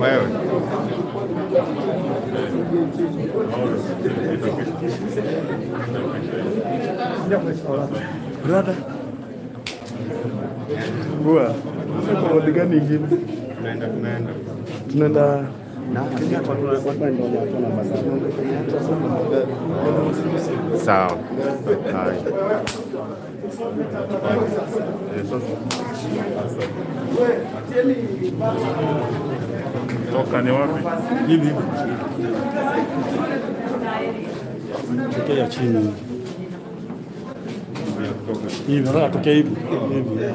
wewe gua kalau tiga nih gitu nanda. Nanda. tunaenda Haya. Toka ni wapi? hivi hivi. Tokea chini. Hivi, nataka tokea hivi. Hivi.